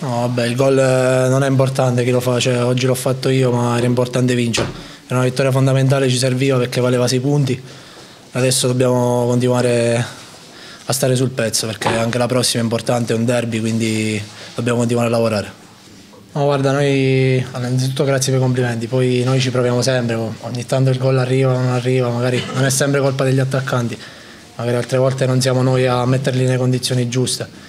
No, vabbè, il gol eh, non è importante chi lo fa, cioè, oggi l'ho fatto io, ma era importante vincere. Era una vittoria fondamentale, ci serviva perché valeva 6 punti. Adesso dobbiamo continuare a stare sul pezzo perché anche la prossima è importante, è un derby, quindi dobbiamo continuare a lavorare. No, guarda, noi innanzitutto grazie per i complimenti, poi noi ci proviamo sempre, ogni tanto il gol arriva, non arriva, magari non è sempre colpa degli attaccanti, magari altre volte non siamo noi a metterli nelle condizioni giuste.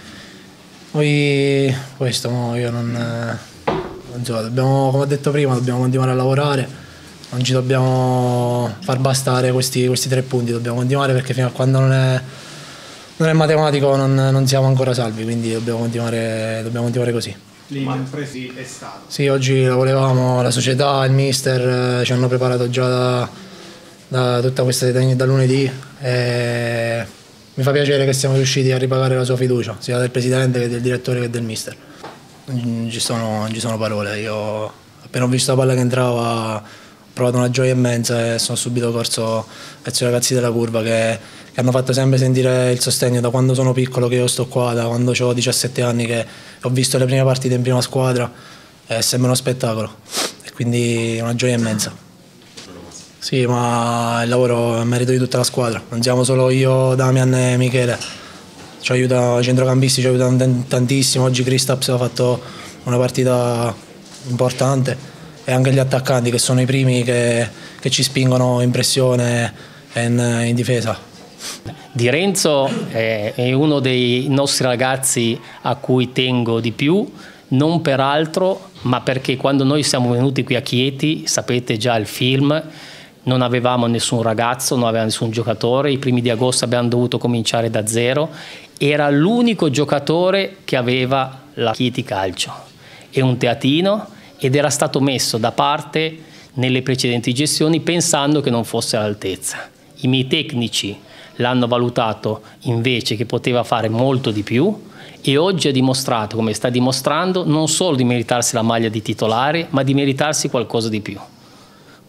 Poi questo, no, io non, non so, dobbiamo, come ho detto prima, dobbiamo continuare a lavorare, non ci dobbiamo far bastare questi, questi tre punti, dobbiamo continuare perché fino a quando non è, non è matematico non, non, siamo ancora salvi, quindi dobbiamo continuare, dobbiamo continuare così. L'impresi è stato? Sì, oggi la volevamo, la società, il mister eh, ci hanno preparato già da, da tutta questa da lunedì. E mi fa piacere che siamo riusciti a ripagare la sua fiducia, sia del presidente che del direttore che del mister. Non ci sono, ci sono parole, io appena ho visto la palla che entrava ho provato una gioia immensa e sono subito corso verso i ragazzi della curva che, che, hanno fatto sempre sentire il sostegno da quando sono piccolo che io sto qua, da quando ho 17 anni che ho visto le prime partite in prima squadra, è sempre uno spettacolo e quindi una gioia immensa. Sì, ma il lavoro è merito di tutta la squadra, non siamo solo io, Damian e Michele. Ci aiuta, i centrocampisti ci aiutano tantissimo, oggi Kristaps ha fatto una partita importante e anche gli attaccanti che sono i primi che, che ci spingono in pressione e in, in difesa. Di Renzo è uno dei nostri ragazzi a cui tengo di più, non per altro, ma perché quando noi siamo venuti qui a Chieti, sapete già il film, non avevamo nessun ragazzo, non avevamo nessun giocatore, i primi di agosto abbiamo dovuto cominciare da zero, era l'unico giocatore che aveva la Chieti Calcio e un teatino ed era stato messo da parte nelle precedenti gestioni pensando che non fosse all'altezza. I miei tecnici l'hanno valutato invece che poteva fare molto di più e oggi ha dimostrato, come sta dimostrando, non solo di meritarsi la maglia di titolare, ma di meritarsi qualcosa di più.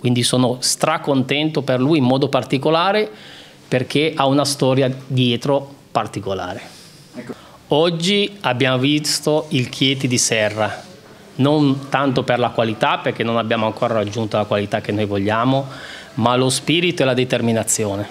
Quindi sono stracontento per lui in modo particolare perché ha una storia dietro particolare. Ecco. Oggi abbiamo visto il Chieti di Serra, non tanto per la qualità, perché non abbiamo ancora raggiunto la qualità che noi vogliamo, ma lo spirito e la determinazione.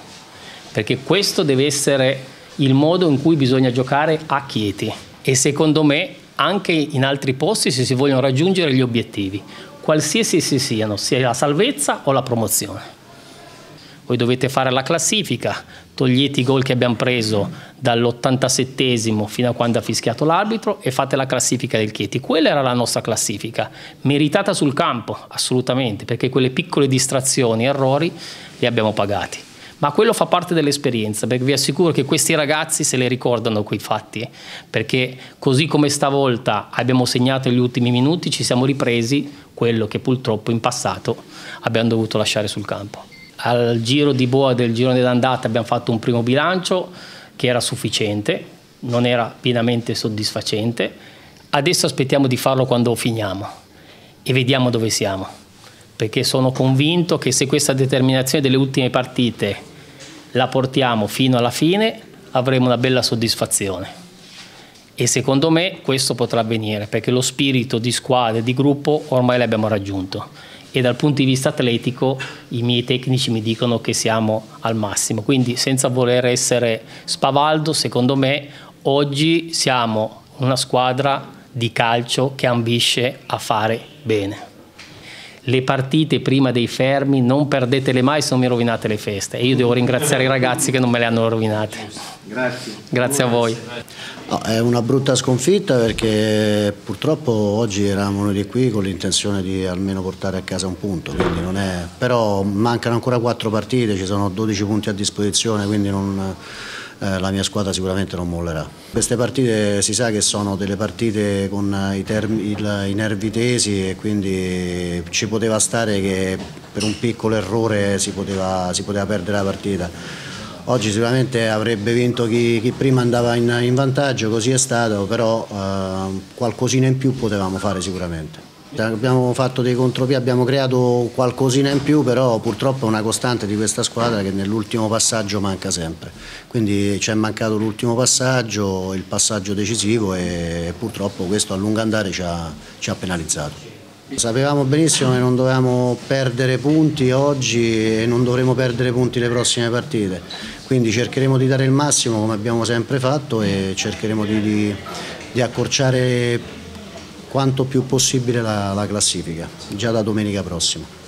Perché questo deve essere il modo in cui bisogna giocare a Chieti e secondo me anche in altri posti se si vogliono raggiungere gli obiettivi qualsiasi si siano, sia la salvezza o la promozione. Voi dovete fare la classifica, togliete i gol che abbiamo preso dall'87 fino a quando ha fischiato l'arbitro e fate la classifica del Chieti. Quella era la nostra classifica, meritata sul campo, assolutamente, perché quelle piccole distrazioni, errori, li abbiamo pagati ma quello fa parte dell'esperienza, perché vi assicuro che questi ragazzi se le ricordano quei fatti, perché così come stavolta abbiamo segnato gli ultimi minuti, ci siamo ripresi quello che purtroppo in passato abbiamo dovuto lasciare sul campo. Al giro di boa del girone d'andata abbiamo fatto un primo bilancio che era sufficiente, non era pienamente soddisfacente, adesso aspettiamo di farlo quando finiamo e vediamo dove siamo perché sono convinto che se questa determinazione delle ultime partite la portiamo fino alla fine, avremo una bella soddisfazione. E secondo me questo potrà avvenire perché lo spirito di squadra e di gruppo ormai l'abbiamo raggiunto e dal punto di vista atletico i miei tecnici mi dicono che siamo al massimo. Quindi senza voler essere spavaldo, secondo me oggi siamo una squadra di calcio che ambisce a fare bene le partite prima dei fermi non perdetele mai se non mi rovinate le feste. E io devo ringraziare i ragazzi che non me le hanno rovinate. Grazie. Grazie a voi. No, è una brutta sconfitta perché purtroppo oggi eravamo venuti qui con l'intenzione di almeno portare a casa un punto è... però mancano ancora quattro partite ci sono 12 punti a disposizione quindi non eh, la mia squadra sicuramente non mollerà. Queste partite si sa che sono delle partite con i, termi, il, i nervi tesi e quindi ci poteva stare che per un piccolo errore si poteva, si poteva perdere la partita. Oggi sicuramente avrebbe vinto chi, chi prima andava in, in, vantaggio, così è stato, però eh, qualcosina in più potevamo fare sicuramente. Abbiamo fatto dei contropiedi, abbiamo creato qualcosina in più, però purtroppo è una costante di questa squadra che nell'ultimo passaggio manca sempre. Quindi ci è mancato l'ultimo passaggio, il passaggio decisivo e purtroppo questo a lungo andare ci ha, ci ha penalizzato. Sapevamo benissimo che non dovevamo perdere punti oggi e non dovremo perdere punti le prossime partite, quindi cercheremo di dare il massimo come abbiamo sempre fatto e cercheremo di, di, di accorciare quanto più possibile la, la classifica, già da domenica prossima.